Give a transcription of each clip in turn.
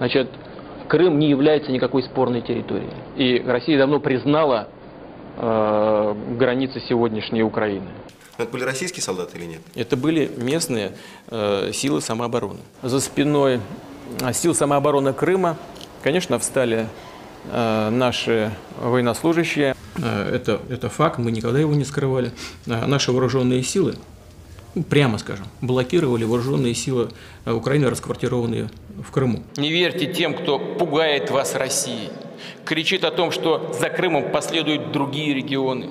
Значит, Крым не является никакой спорной территорией. И Россия давно признала э, границы сегодняшней Украины. Но это были российские солдаты или нет? Это были местные э, силы самообороны. За спиной э, сил самообороны Крыма, конечно, встали э, наши военнослужащие. Э, это, это факт, мы никогда его не скрывали. Э, наши вооруженные силы, ну, прямо скажем, блокировали вооруженные силы Украины, расквартированные в Крыму. Не верьте тем, кто пугает вас Россией, кричит о том, что за Крымом последуют другие регионы.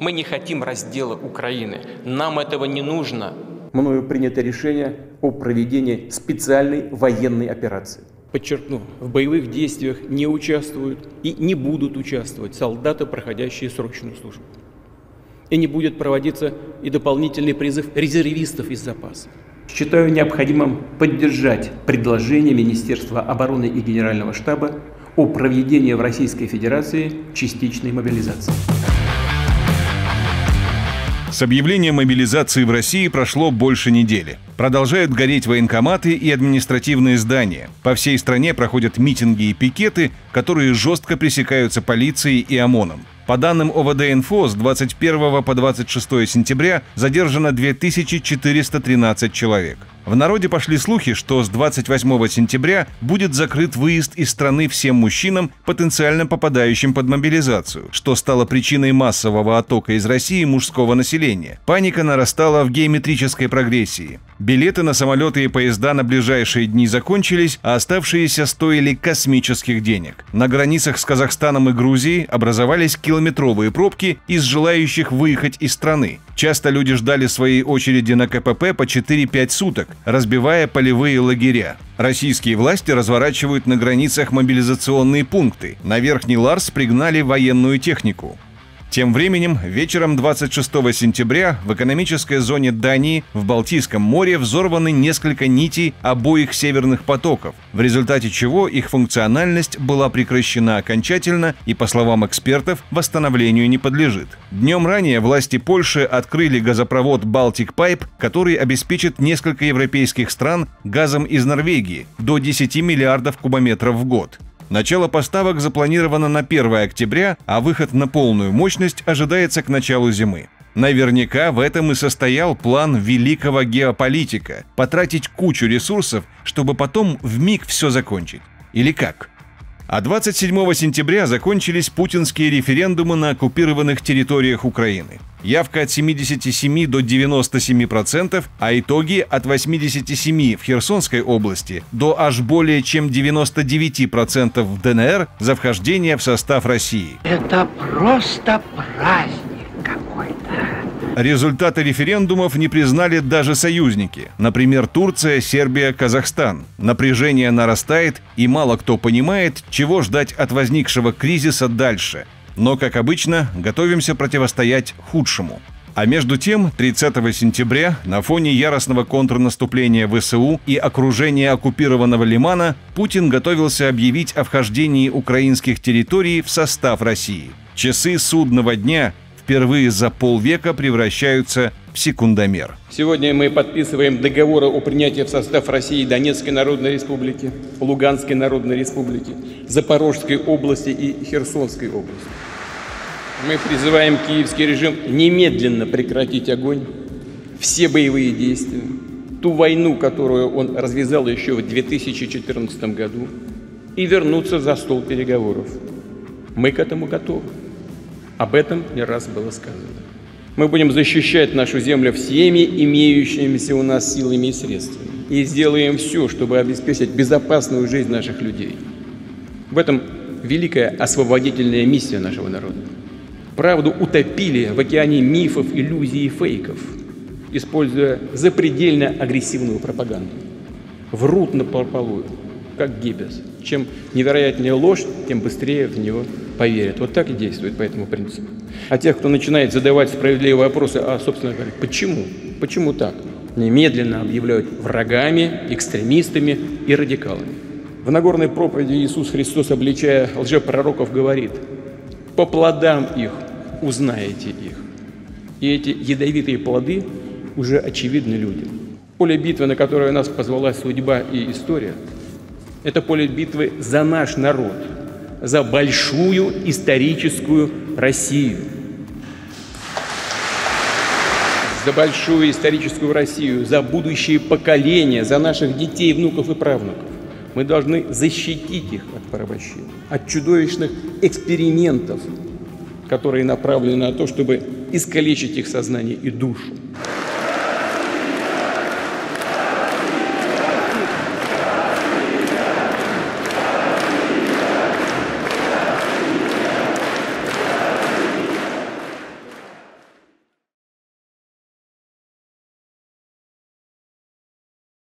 Мы не хотим раздела Украины. Нам этого не нужно. Мною принято решение о проведении специальной военной операции. Подчеркну, в боевых действиях не участвуют и не будут участвовать солдаты, проходящие срочную службу. И не будет проводиться и дополнительный призыв резервистов из запаса. Считаю необходимым поддержать предложение Министерства обороны и Генерального штаба о проведении в Российской Федерации частичной мобилизации. С объявлением мобилизации в России прошло больше недели. Продолжают гореть военкоматы и административные здания. По всей стране проходят митинги и пикеты, которые жестко пресекаются полицией и ОМОНом. По данным ОВД-Инфо, с 21 по 26 сентября задержано 2413 человек. В народе пошли слухи, что с 28 сентября будет закрыт выезд из страны всем мужчинам, потенциально попадающим под мобилизацию, что стало причиной массового оттока из России мужского населения. Паника нарастала в геометрической прогрессии. Билеты на самолеты и поезда на ближайшие дни закончились, а оставшиеся стоили космических денег. На границах с Казахстаном и Грузией образовались километровые пробки из желающих выехать из страны. Часто люди ждали своей очереди на КПП по 4-5 суток, разбивая полевые лагеря. Российские власти разворачивают на границах мобилизационные пункты. На Верхний Ларс пригнали военную технику. Тем временем, вечером 26 сентября в экономической зоне Дании в Балтийском море взорваны несколько нитей обоих северных потоков, в результате чего их функциональность была прекращена окончательно и, по словам экспертов, восстановлению не подлежит. Днем ранее власти Польши открыли газопровод Baltic Pipe, который обеспечит несколько европейских стран газом из Норвегии до 10 миллиардов кубометров в год. Начало поставок запланировано на 1 октября, а выход на полную мощность ожидается к началу зимы. Наверняка в этом и состоял план великого геополитика – потратить кучу ресурсов, чтобы потом в миг все закончить. Или как? А 27 сентября закончились путинские референдумы на оккупированных территориях Украины. Явка от 77 до 97%, а итоги от 87 в Херсонской области до аж более чем 99% в ДНР за вхождение в состав России. Это просто праздник. Результаты референдумов не признали даже союзники. Например, Турция, Сербия, Казахстан. Напряжение нарастает, и мало кто понимает, чего ждать от возникшего кризиса дальше. Но, как обычно, готовимся противостоять худшему. А между тем, 30 сентября на фоне яростного контрнаступления ВСУ и окружения оккупированного Лимана Путин готовился объявить о вхождении украинских территорий в состав России. Часы судного дня впервые за полвека превращаются в секундомер. Сегодня мы подписываем договоры о принятии в состав России Донецкой Народной Республики, Луганской Народной Республики, Запорожской области и Херсонской области. Мы призываем киевский режим немедленно прекратить огонь, все боевые действия, ту войну, которую он развязал еще в 2014 году, и вернуться за стол переговоров. Мы к этому готовы. Об этом не раз было сказано. Мы будем защищать нашу землю всеми имеющимися у нас силами и средствами. И сделаем все, чтобы обеспечить безопасную жизнь наших людей. В этом великая освободительная миссия нашего народа. Правду утопили в океане мифов, иллюзий и фейков, используя запредельно агрессивную пропаганду. Врут на полую, как Геббельс. Чем невероятнее ложь, тем быстрее в него поверят. Вот так и действует по этому принципу. А тех, кто начинает задавать справедливые вопросы, а, собственно говоря, почему? Почему так? Немедленно объявляют врагами, экстремистами и радикалами. В Нагорной проповеди Иисус Христос, обличая лжепророков, говорит, по плодам их узнаете их. И эти ядовитые плоды уже очевидны людям. Поле битвы, на которое нас позвала судьба и история, Это поле битвы за наш народ, за большую историческую Россию. За большую историческую Россию, за будущие поколения, за наших детей, внуков и правнуков. Мы должны защитить их от порабощения, от чудовищных экспериментов, которые направлены на то, чтобы искалечить их сознание и душу.